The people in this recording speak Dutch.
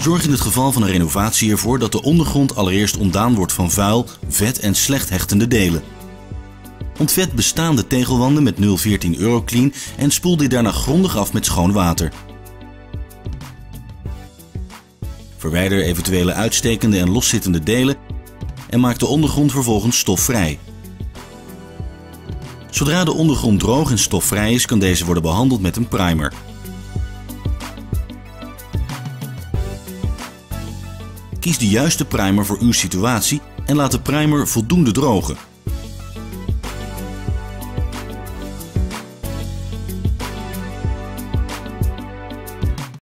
Zorg in het geval van een renovatie ervoor dat de ondergrond allereerst ontdaan wordt van vuil, vet en slecht hechtende delen. Ontvet bestaande tegelwanden met 014 Euroclean en spoel dit daarna grondig af met schoon water. Verwijder eventuele uitstekende en loszittende delen en maak de ondergrond vervolgens stofvrij. Zodra de ondergrond droog en stofvrij is, kan deze worden behandeld met een primer. Kies de juiste primer voor uw situatie en laat de primer voldoende drogen.